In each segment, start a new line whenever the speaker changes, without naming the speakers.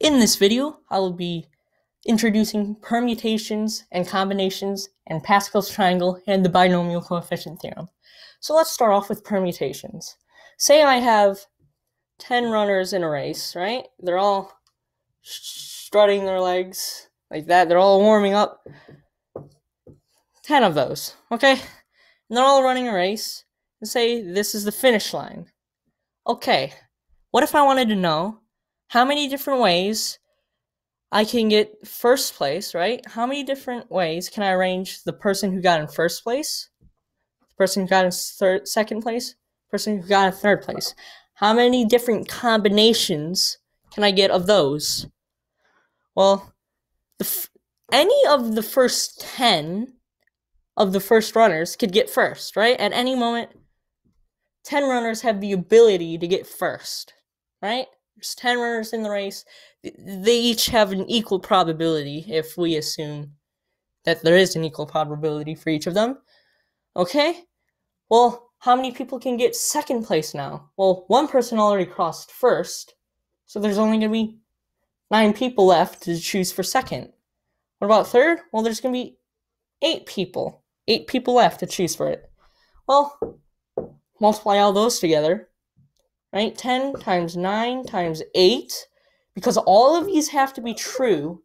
In this video, I will be introducing permutations and combinations and Pascal's triangle and the binomial coefficient theorem. So let's start off with permutations. Say I have 10 runners in a race, right? They're all strutting their legs like that. They're all warming up. 10 of those, okay? And they're all running a race. And say this is the finish line. Okay, what if I wanted to know how many different ways I can get first place, right? How many different ways can I arrange the person who got in first place, the person who got in third, second place, person who got in third place? How many different combinations can I get of those? Well, any of the first 10 of the first runners could get first, right? At any moment, 10 runners have the ability to get first, right? There's 10 runners in the race. They each have an equal probability if we assume that there is an equal probability for each of them. Okay? Well, how many people can get second place now? Well, one person already crossed first, so there's only going to be nine people left to choose for second. What about third? Well, there's going to be eight people. Eight people left to choose for it. Well, multiply all those together right? 10 times 9 times 8, because all of these have to be true,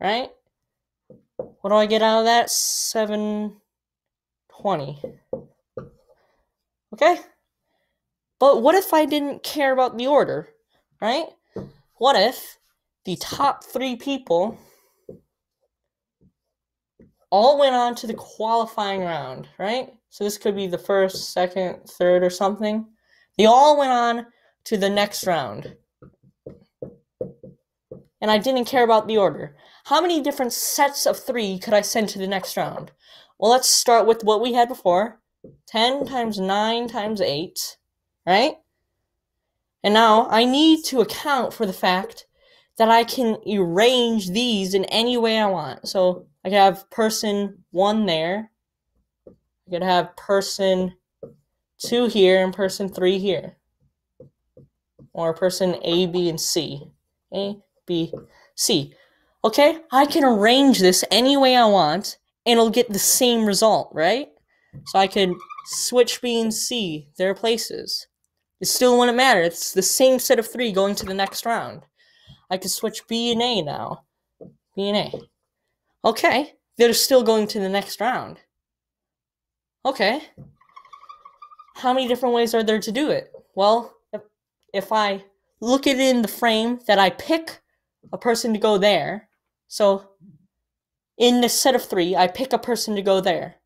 right? What do I get out of that? 720. Okay? But what if I didn't care about the order, right? What if the top three people all went on to the qualifying round, right? So this could be the first, second, third, or something. They all went on to the next round. And I didn't care about the order. How many different sets of three could I send to the next round? Well, let's start with what we had before 10 times 9 times 8, right? And now I need to account for the fact that I can arrange these in any way I want. So I could have person 1 there. I could have person two here and person three here. Or person A, B, and C. A, B, C. Okay, I can arrange this any way I want, and it'll get the same result, right? So I could switch B and C, their places. It still wouldn't matter. It's the same set of three going to the next round. I could switch B and A now. B and A. Okay, they're still going to the next round. Okay, how many different ways are there to do it? Well, if, if I look at it in the frame that I pick a person to go there, so in this set of three, I pick a person to go there.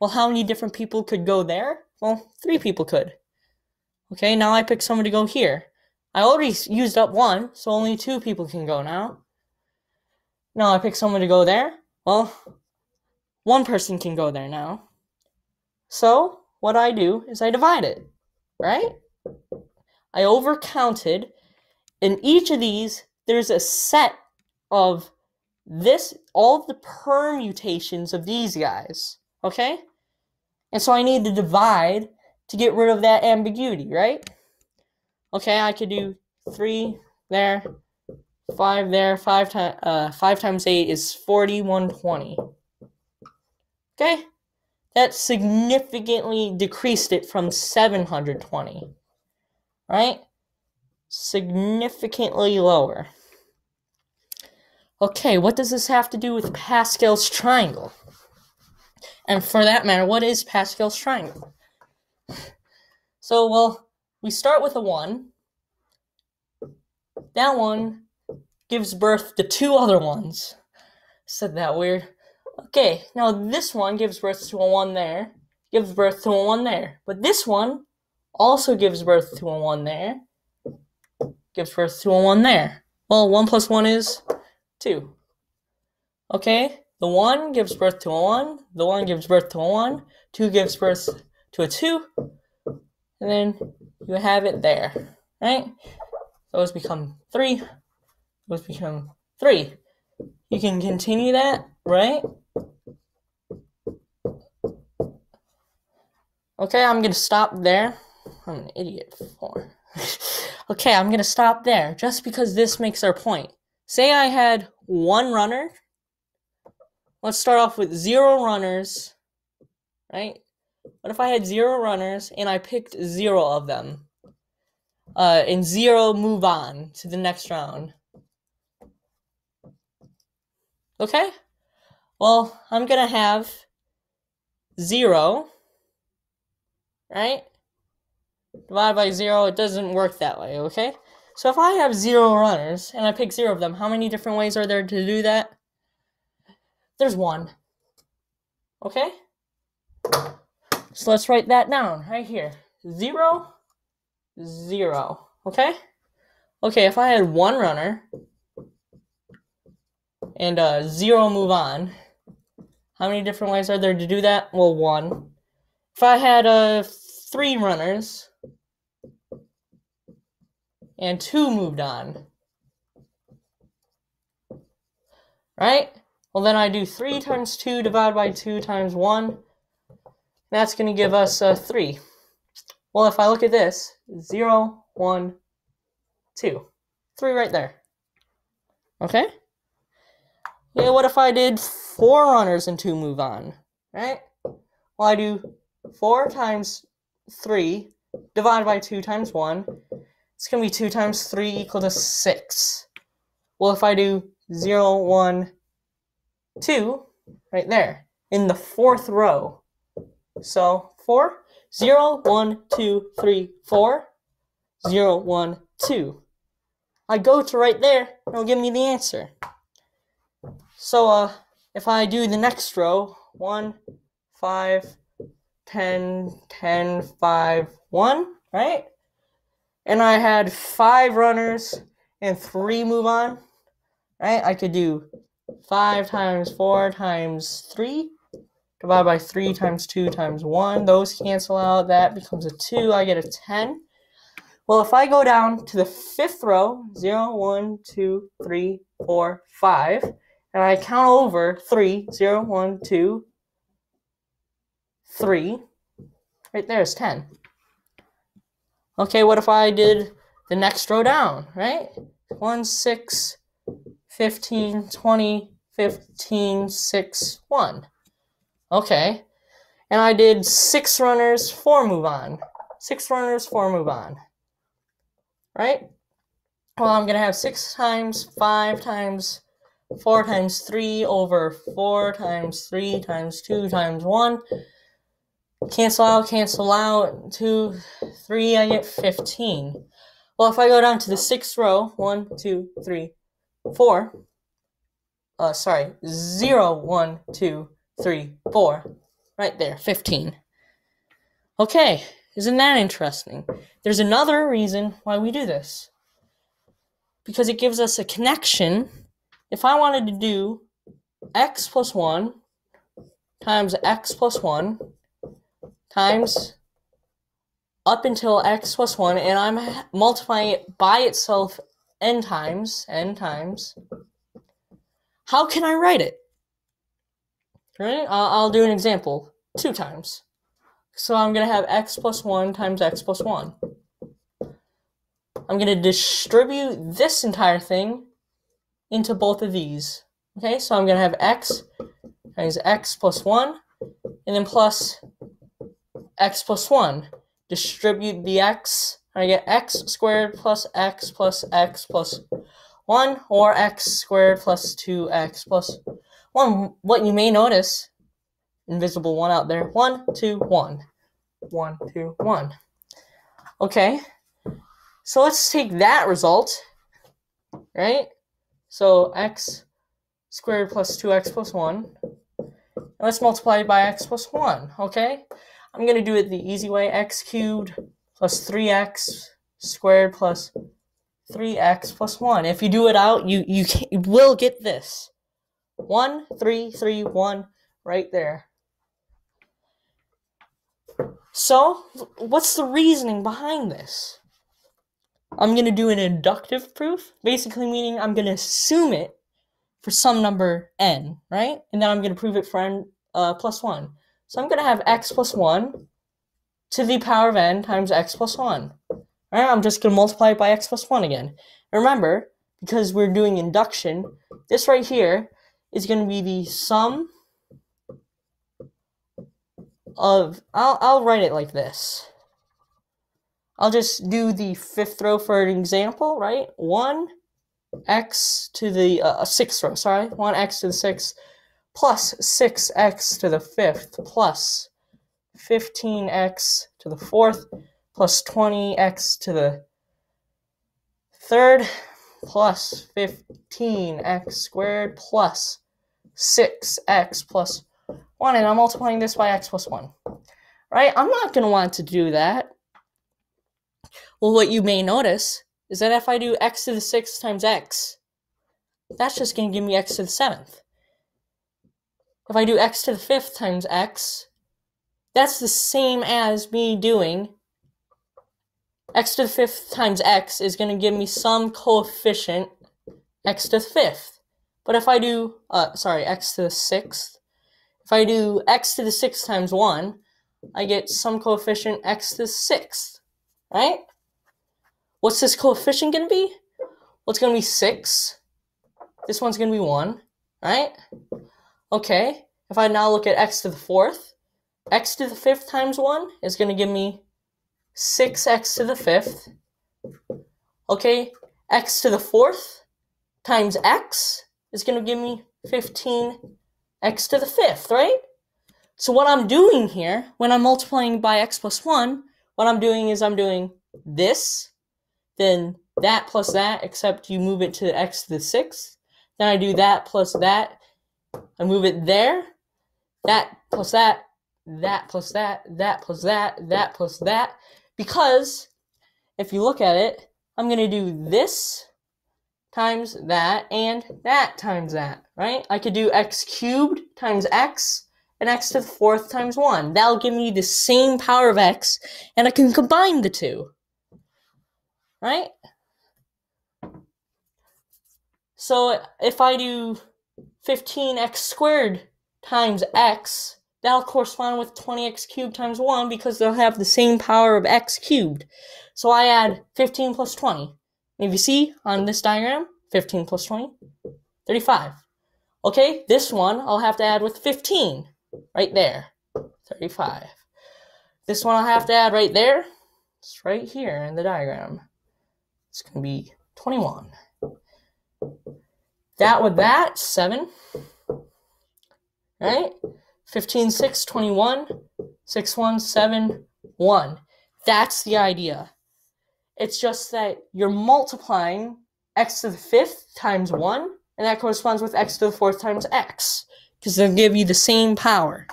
Well, how many different people could go there? Well, three people could. Okay, now I pick someone to go here. I already used up one, so only two people can go now. Now I pick someone to go there. Well, one person can go there now. So, what I do is I divide it, right? I overcounted. In each of these, there's a set of this, all of the permutations of these guys, okay? And so I need to divide to get rid of that ambiguity, right? Okay, I could do three there, five there, five times uh, five times eight is forty one twenty. Okay, that significantly decreased it from 720. Right? Significantly lower. Okay, what does this have to do with Pascal's triangle? And for that matter, what is Pascal's triangle? So, well, we start with a 1. That one gives birth to two other ones. Said that weird. Okay, now this one gives birth to a 1 there, gives birth to a 1 there. But this one also gives birth to a 1 there, gives birth to a 1 there. Well, 1 plus 1 is 2. Okay, the 1 gives birth to a 1, the 1 gives birth to a 1, 2 gives birth to a 2, and then you have it there, right? Those become 3, those become 3. You can continue that, right? Okay, I'm gonna stop there. I'm an idiot for. okay, I'm to stop there just because this makes our point. Say I had one runner. Let's start off with zero runners, right? What if I had zero runners and I picked zero of them? Uh, and zero move on to the next round. Okay? Well, I'm going to have zero, right? Divided by zero, it doesn't work that way, okay? So if I have zero runners and I pick zero of them, how many different ways are there to do that? There's one. Okay? So let's write that down right here. Zero, zero. Okay? Okay, if I had one runner and uh, zero move on, how many different ways are there to do that? Well, one. If I had uh, three runners and two moved on, right? Well, then I do 3 times 2 divided by 2 times 1. That's going to give us uh, 3. Well, if I look at this, 0, 1, 2. 3 right there. Okay? Yeah, what if I did 4 runners and 2 move on? Right? Well, I do 4 times 3 divided by 2 times 1. It's going to be 2 times 3 equal to 6. Well, if I do zero, one, two, right there in the fourth row. So 4, 0, 1, 2, 3, 4, 0, 1, 2. I go to right there, it'll give me the answer. So uh, if I do the next row, 1, 5, 10, 10, 5, 1, right? And I had 5 runners and 3 move on, right? I could do 5 times 4 times 3 divided by 3 times 2 times 1. Those cancel out. That becomes a 2. I get a 10. Well, if I go down to the fifth row 0, 1, 2, 3, 4, 5, and I count over 3, 0, 1, 2, 3, right there is 10. Okay, what if I did the next row down, right? 1, 6, 15, 20, 15, 6, 1. Okay. And I did six runners, four move on. Six runners, four move on. Right? Well, I'm going to have six times five times four times three over four times three times two times one. Cancel out, cancel out. Two, three, I get 15. Well, if I go down to the sixth row, one, two, three, four. Uh, sorry, zero, one, two, three, four. Right there, 15. Okay, isn't that interesting? There's another reason why we do this. Because it gives us a connection. If I wanted to do x plus 1 times x plus 1 times up until x plus 1, and I'm multiplying it by itself n times, n times, how can I write it? Right? I'll, I'll do an example. Two times. So I'm going to have x plus 1 times x plus 1. I'm going to distribute this entire thing into both of these. Okay, so I'm going to have x times x plus 1, and then plus x plus 1. Distribute the x I get x squared plus x plus x plus 1 or x squared plus 2x plus 1. What you may notice, invisible 1 out there, 1, 2, 1. 1, 2, 1. Okay, so let's take that result, right? So x squared plus 2x plus 1. And let's multiply by x plus 1, okay? I'm going to do it the easy way, x cubed plus 3x squared plus 3x plus 1. If you do it out, you, you, can, you will get this. 1, 3, 3, 1, right there. So, what's the reasoning behind this? I'm going to do an inductive proof, basically meaning I'm going to assume it for some number n, right? And then I'm going to prove it for n uh, plus 1. So I'm going to have x plus 1 to the power of n times x plus 1. Right? I'm just going to multiply it by x plus 1 again. And Remember, because we're doing induction, this right here is going to be the sum of, I'll, I'll write it like this. I'll just do the fifth row for an example, right? 1 x to the uh, sixth row, sorry, 1x to the sixth plus 6x to the fifth plus 15x to the fourth plus 20x to the third plus 15x squared plus 6x plus 1 and I'm multiplying this by x plus 1. Right? I'm not going to want to do that. Well, what you may notice is that if I do x to the 6th times x, that's just going to give me x to the 7th. If I do x to the 5th times x, that's the same as me doing x to the 5th times x is going to give me some coefficient x to the 5th. But if I do, uh, sorry, x to the 6th, if I do x to the 6th times 1, I get some coefficient x to the 6th, right? What's this coefficient going to be? Well, it's going to be 6. This one's going to be 1, right? Okay, if I now look at x to the 4th, x to the 5th times 1 is going to give me 6x to the 5th. Okay, x to the 4th times x is going to give me 15x to the 5th, right? So what I'm doing here, when I'm multiplying by x plus 1, what I'm doing is I'm doing this then that plus that, except you move it to x to the sixth. Then I do that plus that. I move it there. That plus that, that plus that, that plus that, that plus that. Because if you look at it, I'm going to do this times that and that times that, right? I could do x cubed times x and x to the fourth times 1. That'll give me the same power of x, and I can combine the two right? So if I do 15x squared times x, that'll correspond with 20x cubed times 1 because they'll have the same power of x cubed. So I add 15 plus 20. if you see on this diagram, 15 plus 20, 35. Okay, this one I'll have to add with 15, right there, 35. This one I'll have to add right there, it's right here in the diagram. It's going to be 21. That with that, 7. Right? 15, 6, 21. 6, 1, 7, 1. That's the idea. It's just that you're multiplying x to the fifth times 1, and that corresponds with x to the fourth times x, because they'll give you the same power.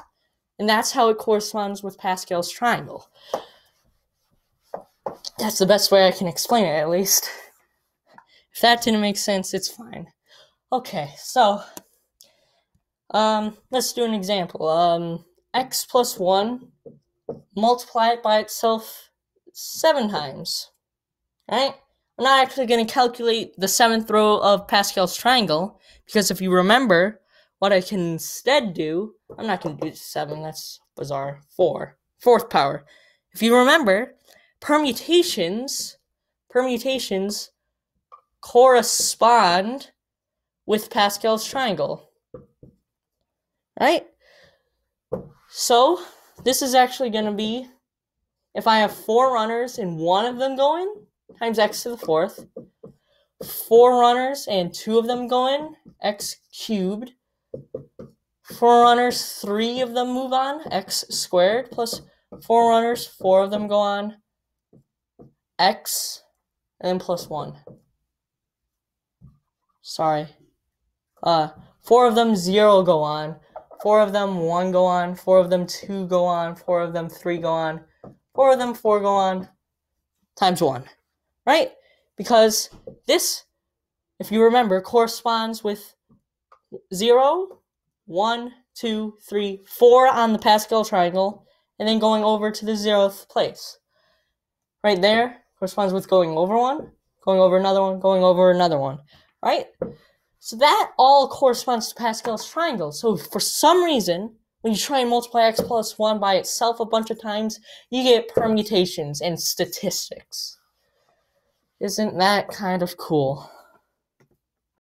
And that's how it corresponds with Pascal's triangle. That's the best way I can explain it, at least. If that didn't make sense, it's fine. Okay, so um, let's do an example. Um, x plus 1, multiply it by itself 7 times. Right? I'm not actually going to calculate the seventh row of Pascal's triangle, because if you remember, what I can instead do, I'm not going to do 7, that's bizarre. 4. Fourth power. If you remember, permutations permutations correspond with Pascal's triangle. Right? So, this is actually going to be if I have four runners and one of them going, times x to the fourth. Four runners and two of them going, x cubed. Four runners, three of them move on, x squared, plus four runners, four of them go on, x and plus 1. Sorry. Uh, four of them 0 go on. Four of them 1 go on. Four of them 2 go on. Four of them 3 go on. Four of them 4 go on. Times 1. Right? Because this, if you remember, corresponds with 0, 1, 2, 3, 4 on the Pascal triangle, and then going over to the zeroth place. Right there, corresponds with going over one, going over another one, going over another one, right? So that all corresponds to Pascal's triangle. So for some reason, when you try and multiply x plus 1 by itself a bunch of times, you get permutations and statistics. Isn't that kind of cool?